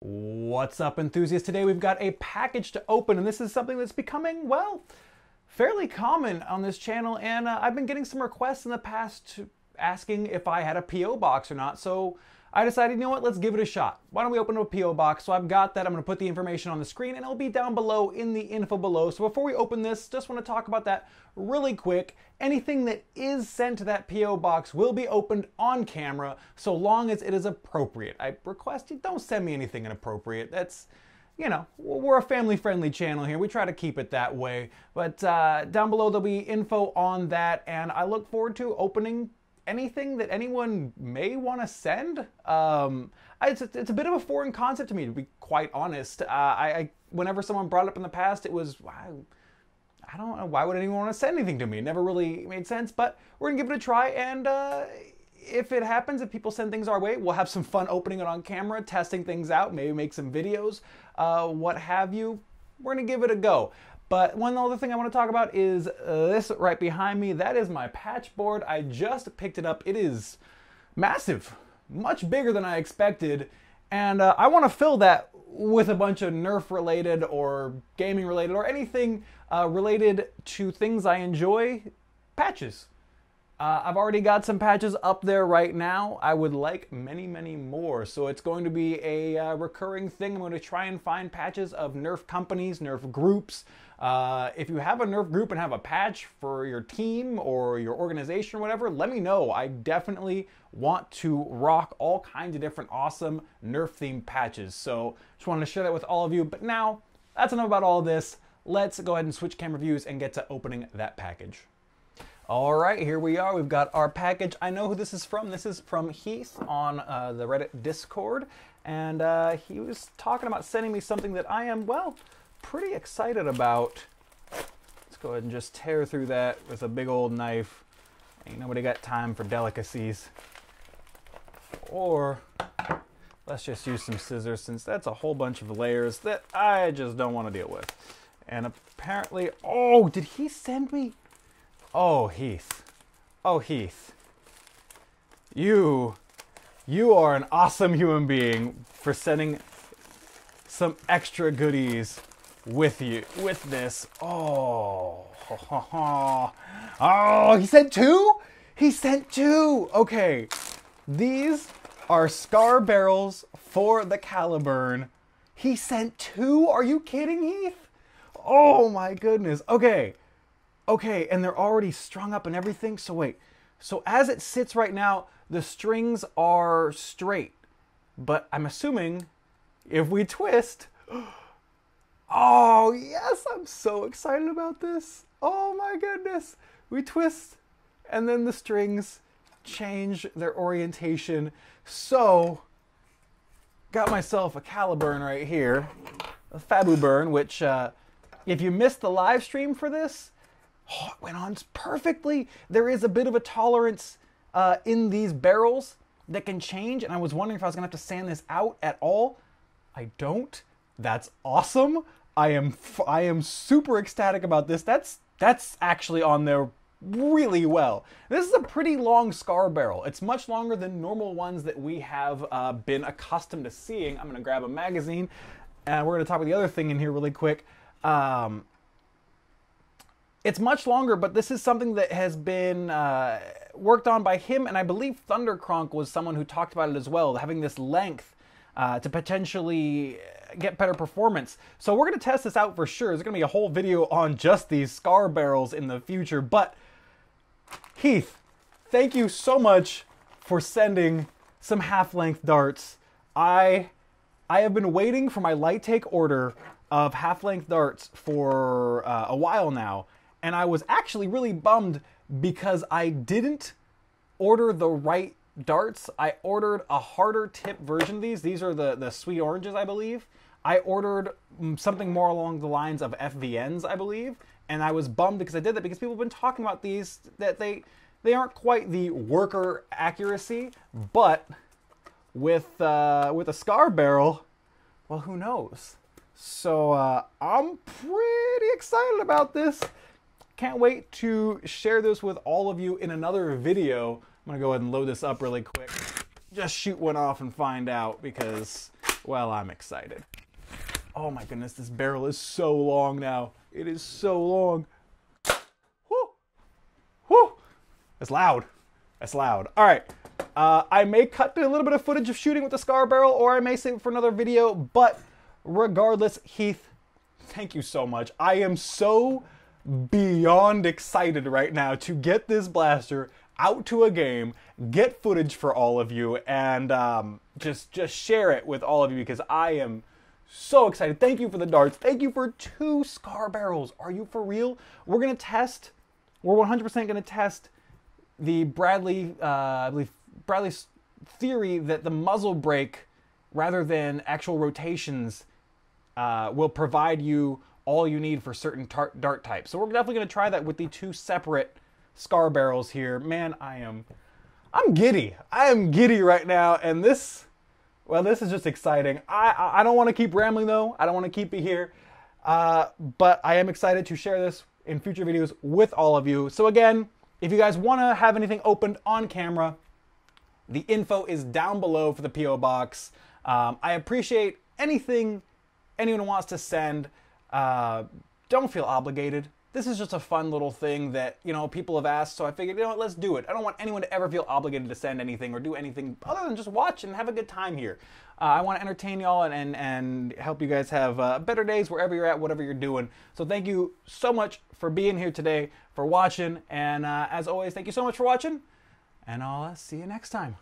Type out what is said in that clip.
What's up, enthusiasts? Today we've got a package to open, and this is something that's becoming, well, fairly common on this channel. And uh, I've been getting some requests in the past asking if I had a P.O. box or not. So I decided, you know what, let's give it a shot. Why don't we open up a P.O. box? So I've got that. I'm going to put the information on the screen and it'll be down below in the info below. So before we open this, just want to talk about that really quick. Anything that is sent to that P.O. box will be opened on camera so long as it is appropriate. I request you don't send me anything inappropriate. That's you know, we're a family friendly channel here. We try to keep it that way. But uh, down below, there'll be info on that. And I look forward to opening anything that anyone may want to send. Um, it's, a, it's a bit of a foreign concept to me, to be quite honest. Uh, I, I, whenever someone brought it up in the past, it was, wow, I don't know, why would anyone want to send anything to me? It never really made sense, but we're gonna give it a try. And uh, if it happens, if people send things our way, we'll have some fun opening it on camera, testing things out, maybe make some videos, uh, what have you. We're gonna give it a go. But one other thing I want to talk about is this right behind me. That is my patch board. I just picked it up. It is massive, much bigger than I expected. And uh, I want to fill that with a bunch of Nerf related or gaming related or anything uh, related to things I enjoy patches. Uh, I've already got some patches up there right now. I would like many, many more. So it's going to be a uh, recurring thing. I'm going to try and find patches of Nerf companies, Nerf groups. Uh, if you have a Nerf group and have a patch for your team or your organization or whatever, let me know. I definitely want to rock all kinds of different awesome Nerf themed patches. So just wanted to share that with all of you. But now, that's enough about all this. Let's go ahead and switch camera views and get to opening that package. All right, here we are. We've got our package. I know who this is from. This is from Heath on uh, the Reddit Discord. And uh, he was talking about sending me something that I am, well, pretty excited about. Let's go ahead and just tear through that with a big old knife. Ain't nobody got time for delicacies. Or let's just use some scissors since that's a whole bunch of layers that I just don't want to deal with. And apparently, oh, did he send me? Oh, Heath. Oh, Heath. You, you are an awesome human being for sending some extra goodies with you, with this. Oh, oh, he sent two? He sent two. Okay, these are scar barrels for the Caliburn. He sent two? Are you kidding, Heath? Oh my goodness. Okay. Okay, and they're already strung up and everything. So wait. So as it sits right now, the strings are straight. But I'm assuming if we twist, oh yes, I'm so excited about this. Oh my goodness. We twist and then the strings change their orientation. So got myself a Caliburn right here, a Fabu Burn, which uh, if you missed the live stream for this, Oh, it went on perfectly. There is a bit of a tolerance uh, in these barrels that can change, and I was wondering if I was gonna have to sand this out at all. I don't. That's awesome. I am I am super ecstatic about this. That's that's actually on there really well. This is a pretty long scar barrel. It's much longer than normal ones that we have uh, been accustomed to seeing. I'm gonna grab a magazine, and we're gonna talk about the other thing in here really quick. Um, it's much longer, but this is something that has been uh, worked on by him, and I believe Thundercronk was someone who talked about it as well, having this length uh, to potentially get better performance. So we're going to test this out for sure. There's going to be a whole video on just these scar barrels in the future, but Heath, thank you so much for sending some half-length darts. I I have been waiting for my Lightake order of half-length darts for uh, a while now and I was actually really bummed because I didn't order the right darts. I ordered a harder tip version of these. These are the, the sweet oranges, I believe. I ordered mm, something more along the lines of FVNs, I believe, and I was bummed because I did that because people have been talking about these that they they aren't quite the worker accuracy, but with uh, with a scar barrel, well, who knows? So uh, I'm pretty excited about this. Can't wait to share this with all of you in another video. I'm gonna go ahead and load this up really quick. Just shoot one off and find out because Well, I'm excited. Oh my goodness, this barrel is so long now. It is so long. Whoo! Whoo! It's loud. It's loud. All right. Uh, I may cut a little bit of footage of shooting with the Scar barrel, or I may save it for another video. But regardless, Heath, thank you so much. I am so beyond excited right now to get this blaster out to a game, get footage for all of you, and um, just just share it with all of you because I am so excited. Thank you for the darts. Thank you for two Scar barrels. Are you for real? We're gonna test. We're 100% gonna test the Bradley, uh, I believe Bradley's theory that the muzzle brake, rather than actual rotations, uh, will provide you all you need for certain tar- dart types. So we're definitely going to try that with the two separate scar barrels here. Man, I am, I'm giddy. I am giddy right now, and this, well, this is just exciting. I I don't want to keep rambling though. I don't want to keep it here, uh, but I am excited to share this in future videos with all of you. So again, if you guys want to have anything opened on camera, the info is down below for the PO box. Um, I appreciate anything anyone wants to send. Uh, don't feel obligated. This is just a fun little thing that, you know, people have asked, so I figured, you know what, let's do it. I don't want anyone to ever feel obligated to send anything or do anything other than just watch and have a good time here. Uh, I want to entertain y'all and, and, and help you guys have uh, better days wherever you're at, whatever you're doing. So thank you so much for being here today, for watching, and uh, as always, thank you so much for watching, and I'll see you next time.